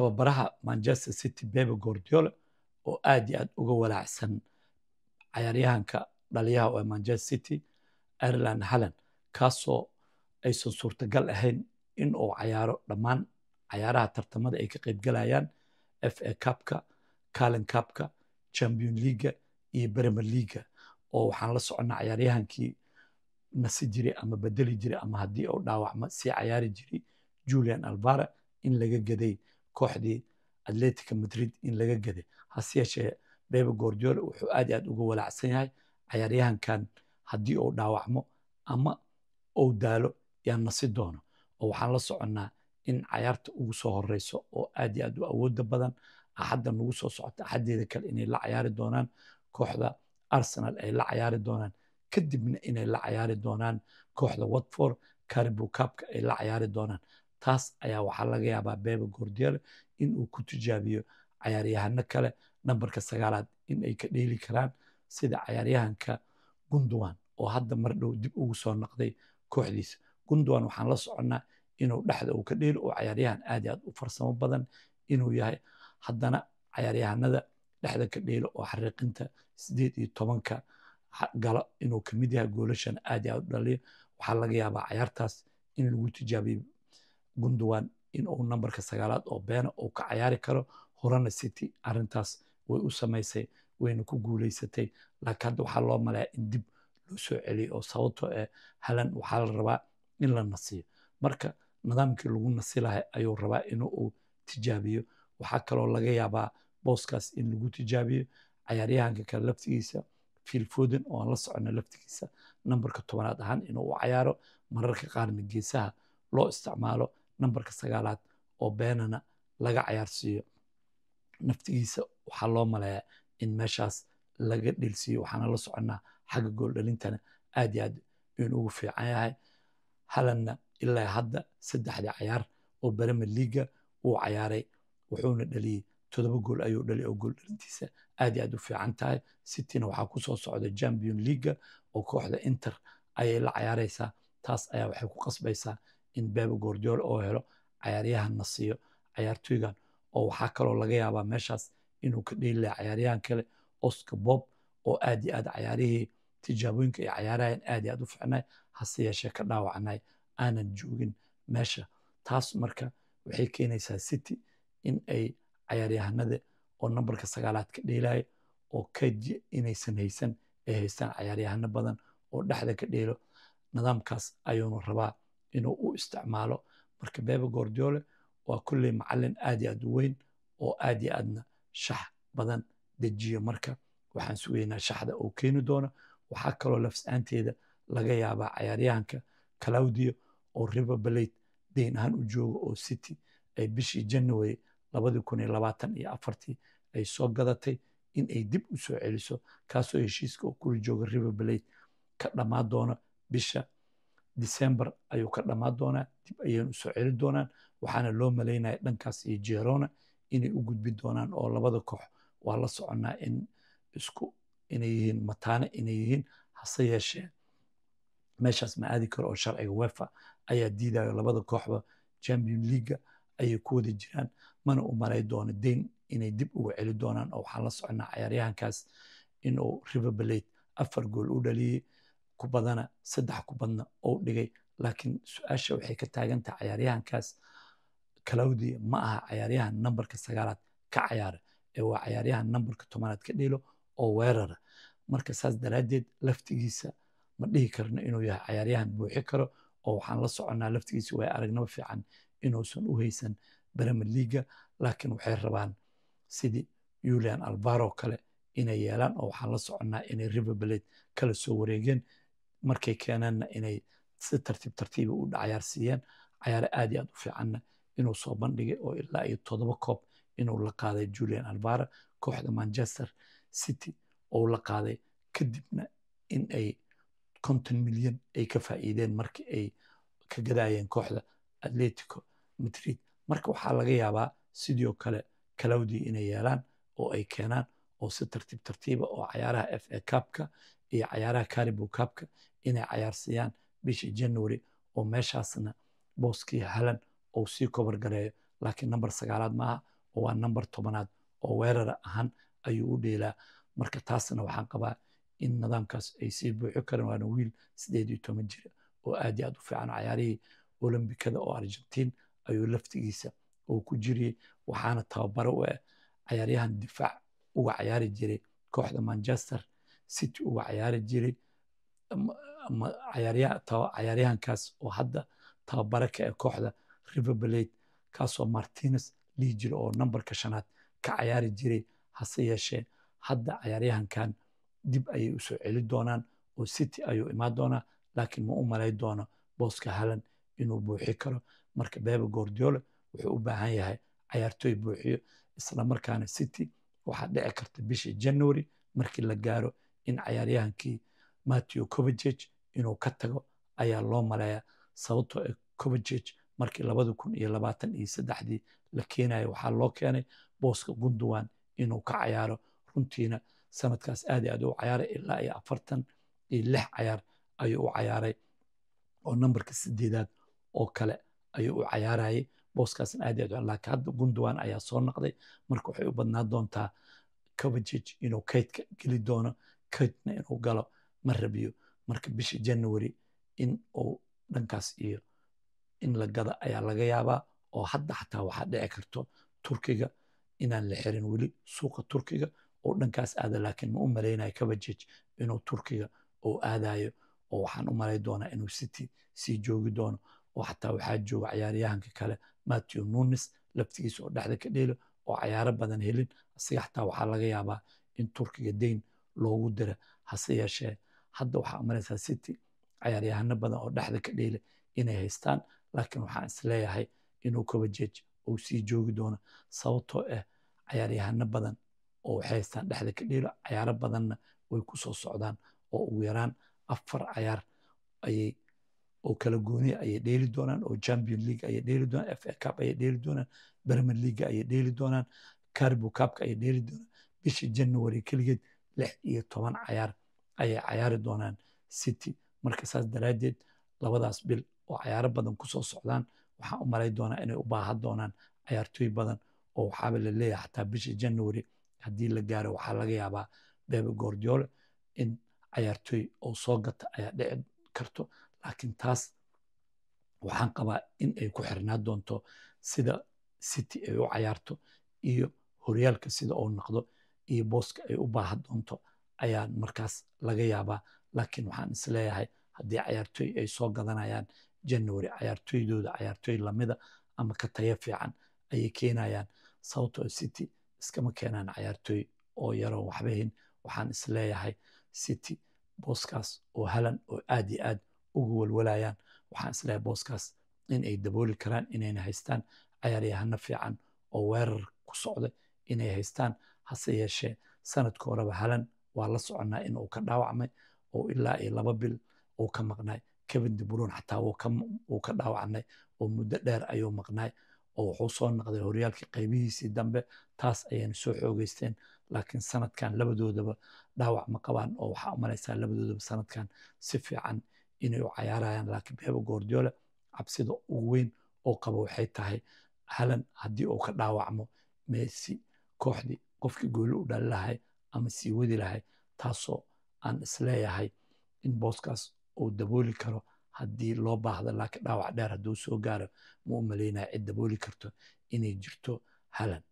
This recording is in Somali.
tababaraha manchester city bebe guardiola oo aad iyo aad uga walaacsan cayaaryahanka dhaliyaha ee manchester city ireland halland kaasoo aysan suurtagal ahayn in uu cayaaro dhammaan cayaaraha tartamada ay ka qaybgalayaan f a cupka calin cupka champion leaga iyo bremer leaga oo waxaan la soconnaa cayaaryahankii nasi jiray ama bedeli jiray ama haddii uu dhaawacmo sii cayaari jiray julian alvara in laga gaday kooxdii atletica madrid in laga gaday. Hase yeeshee bebe guardiola wuxuu aad iyo aad uga walaacsan yahay cayaaryahankan haddii uu dhaawacmo ama uu daalo yaa nasi doono. Oo waxaan la soconnaa in cayaarta ugu soo horeyso oo aad iyo aad u awooda badan axadda nagu soo socota axaddeeda kale inay la cayaari doonaan kooxda arsenal ay la cayaari doonaan kadibna inay la cayaari doonaan kooxda watford caribo cupka ay la cayaari doonaan taas ayaa waxaa laga yaabaa bebe guardiola in uu ku tijaabiyo cayaaryahano kale nambarka sagaalaad in ay ka dheeli karaan sida cayaaryahanka gundowan oo hadda mar dhow dib ugu soo noqday kooxdiisa. Gundowan waxaan la soconnaa inuu dhexda uu ka dheelo oo cayaaryahan aad iyo aad u farsamo badan inuu yahay haddana cayaaryahanada dhexda ka dheelo oo xariiqinta sideed iyo tobanka galo inuu ka mid yahay goolashana aad iyo aad u dhaliyo. Waxaa laga yaabaa cayaartaas in lagu tijaabiyo gundowan in uu nambarka sagaalaad oo beena uu ka cayaari karo horana city arrintaas way u samaysay wayna ku guuleysatay laakiin hadda waxaa loo maleeyaa in dib loo soo celiyo oo sababtoo eh halan waxaa la rabaa in la nasiyo marka nidaamkii lagu nasi lahay ayuu rabaa inuu uu tijaabiyo. Waxaa kaloo laga yaabaa booskaas in lagu tijaabiyo cayaaryahanka kale laftigiisa phil foden oo aan la soconna laftigiisa nambarka tobanaad ahaan inuu u cayaaro. Mararka qaarna geesaha loo isticmaalo nambarka sagaalaad oo beenana laga cayaarsiiyo naftigiisa waxaa loo maleeyaa in meeshaas laga dhelsiiyo waxaana la soconnaa xagga gooldhalintana aad iyo aad inuu ugu fiican yahay. Halanna ilaa hadda saddexdii cayaar oo bremer leaga uu cayaaray wuxuuna dhaliyey todoba gool ayuu dhaliyay oo gooldhalintiisa aad iyo aad u fiican tahay. Cityna waxaa ku soo socda champion leaga oo kooxda inter ayay la cayaaraysaa taas ayaa waxay ku qasbaysaa in bebe guardiola oo helo cayaaryahan na siiyo cayaartoygan oo waxaa kaloo laga yaabaa meeshaas inuu ka dheeli laha cayaaryahan kale oscar bob oo aad iyo aad cayaarihii tijaabooyinka ay cayaarayaan aad iyo aad u ficnay hase yeeshee ka dhaawacnay aanan joogin meesha. Taas marka waxay keenaysaa city in ay cayaaryahanada oo nambarka sagaalaad ka dheelaya oo kaji inaysan haysan ay haystaan cayaaryahano badan oo dhexda ka dheelo nidaamkaas ayuunu rabaa inuu u isticmaalo marka bebe guardiola waa kulley macalin aad iyo aad weyn oo aad iyo aadna shax badan dejiyo marka waxaan sugaynaa shaxda uu keeni doono waxaa kaloo lafs-aanteeda laga yaabaa cayaaryahanka claudio oo river balate dayn ahaan u jooga oo city ay bishii january labadii kun iyo labaatan iyo afartii ay soo gadatay in ay dib u soo celiso kaasoo heshiiska oo kula jooga river balate ka dhammaan doona bisha december ayuu ka dhammaan doonaa dib ayaynu u soo celi doonaan. Waxaana loo malaynaya dhankaas iyo jerona inay u gudbi doonaan oo labada koox waa la soconnaa in isku inay yihiin mataane inay yihiin hase yeeshee. Meeshaas ma aadi karo oo sharciga wefa ayaa diidayo labada kooxba champion leaga ayay ku wada jiraan mana u malay doono dayn inay dib uga celi doonaan. Oo waxaan la soconnaa cayaaryahankaas inuu river balate afar gool u dhaliyey kubadana saddex kubadna uu dhigay laakiin su'aasha waxay ka taagan tahay cayaaryahankaas. Claudia ma aha cayaaryahan nambarka sagaalaad ka cayaara ee waa cayaaryahan nambarka tobanaad ka dhelo oo weerara. Marka saas daraaddeed laftigiisa ma dhihi karno inuu yahay cayaaryahan buuxi karo oo waxaan la soconnaa laftigiisa way aragnimo fiican inuusan u haysan bremer leaga laakiin waxay rabaan sidii julian alvaro kale inay yeelaan oo waxaan la soconnaa inay river balate kala soo wareegeen markay keeneenna inay si tartiib tartiiba u cayaarsiiyeen cayaare aad iyo aad u fiicanna inuu soo bandhigay oo ilaa iyo toddoba koob inuu la qaaday julian alvara kooxda manchester city ou la qaaday kadibna in ay konton milyan ay ka faa'iideen markii ay ka gadaayeen kooxda atletico madrid. Marka waxaa laga yaabaa sidoo kale claudia inay yeelaan oo ay keenaan oo si tartiib tartiiba oo cayaaraha f a cupka iyo cayaaraha caribo cupka inay cayaarsiiyaan bishii january oo meeshaasna booskii halan ou sii kobar gareeyo laakiin number sagaalaad maaha oo waa number tobanaad oo weerar ahaan ayuu u dheelaa marka taasna waxaan qabaa in nidaamkaas ay sii buuxi karaan waana wiil sideed iyo toban jira oo aad iyo aad u fiican cayaarihii olombikada oo argentiin ayuu laftigiisa uu ku jiriyey waxaana tababaro u ah cayaaryahan difaac uga cayaari jiray kooxda manchester city uga cayaari jiray cayaaryahankaas oo hadda tababare ka ee kooxda river blade kaasoo martinez lihi jira oo nambarka shanaad ka cayaari jiray hase yeeshee hadda cayaaryahankan dib ayay u soo celi doonaan oo city ayuu imaan doonaa laakiin ma u malay doono booska halan inuu buuxi karo. Marka bebe gordiola wuxuu u baahan yahay cayaartooy buuxiyo isla markaana city waxaa dhici karta bishii january markii la gaaro in cayaaryahankii matthew covageg inuu ka tago ayaa loo maleeyaa sababtoo ee covageg markii labada kun iyo labaatan iyo saddexdii la keenayo waxaa loo keenay booska gundowan inuu ka cayaaro. Runtiina sanadkaas aad iyo aad u cayaaray ilaa iyo afartan iyo lix cayaar ayuu u cayaaray oo nambarka sideedaad oo kale ayuu u cayaarayay. Booskaasna aad iyo aad laakiin hadda gundowan ayaa soo noqday. Marka waxay u badnaan doontaa covageg inuu kaydka geli doono kaydna inuu galo ma rabiyo marka bisha january in uu dhankaas iyo in la gada ayaa laga yaabaa oo hadda xataa waxaa dhici karto turkiga inaan la xirin weli suuqa turkiga oo dhankaas aada laakiin ma u malaynayo covageg inuu turkiga uu aadayo oo waxaan u malay doonaa inuu city sii joogi doono oo xataa waxaa jooga cayaaryahanka kale matthew nunes laftigiisa oo dhexda ka dheelo oo cayaaro badan helin. Asiga xataa waxaa laga yaabaa in turkiga dayn loogu dira hase yeeshee hadda waxaa umalaysaa city cayaaryahano badan oo dhexda ka dheela inay haystaan laakiin waxaan is leeyahay inuu covageg uu sii joogi doono. Sababtoo ah cayaaryahano badan oo waxay haystaan dhexda ka dheelo cayaaro badanna way ku soo socdaan oo ugu yaraan afar cayaar ayay oo kala gooniya ayay dheeli doonaan oo champion league ayay dheeli doonaan fa cup ayay dheeli doonaan premier league ayay dheeli doonaan carbo cupka ayay dheeli doonaan. Bishii january keligeed lix iyo toban cayaar ayay cayaari doonaan city. Marka saas daraaddeed labadaas bil oo cayaaro badan ku soo socdaan waxaan u malay doonaa inay u baahan doonaan cayaartooy badan oo waxaaba la leeyahay xataa bishii january. Haddii la gaaro waxaa laga yaabaa bebe gordiola in cayaartooy oo soo gata ayaa dhici karto. Laakiin taas waxaan qabaa in ay ku xirnaan doonto sida city ay u cayaarto iyo horyaalka sida uu noqdo iyo booska ay u baahan doonto ayaa markaas laga yaabaa laakiin waxaan is leeyahay haddii cayaartooy ay soo gadanayaan january cayaartooydooda cayaartooy lamida ama ka tayo fiican ayay keenayaan. Sababtoo city iskama keenaan cayaartooy oo yaroo waxbahin waxaan is leeyahay city booskaas oo halan oo aad iyo aad ugu walwalayaan. Waxaan is leeyahay booskaas in ay dabooli karaan inayna haystaan cayaaryahano fiican oo weerar ku socda inay haystaan hase yeeshee sanadka horeba halan waa la soconnaa in uu ka dhaawacmay oo ilaa iyo laba bil uu ka maqnaay kevin de brun xataa wuu ka dhaawacnay oo muddo dheer ayuu maqnaay oo wuxuu soo noqday horyaalkii qaybihiisii dambe. Taas ayayna soo xoogeysteen laakiin sanadkan labadoodaba dhaawac ma qabaan oo waxaa umalaysaa labadoodaba sanadkan. Si fiican inay u cayaarayaan laakiin bebe gordiola cabsida ugu weyn oo qaba waxay tahay halan haddii uu ka dhaawacmo messi kooxdii qofkii gooli u dhali lahay ama sii wadi lahay taasoo aan is leeyahay in booskaas uu dabooli karo haddii loo baahdo laakiin dhaawac dheer hadduu soo gaaro ma u malaynaya cid dabooli karto inay jirto halan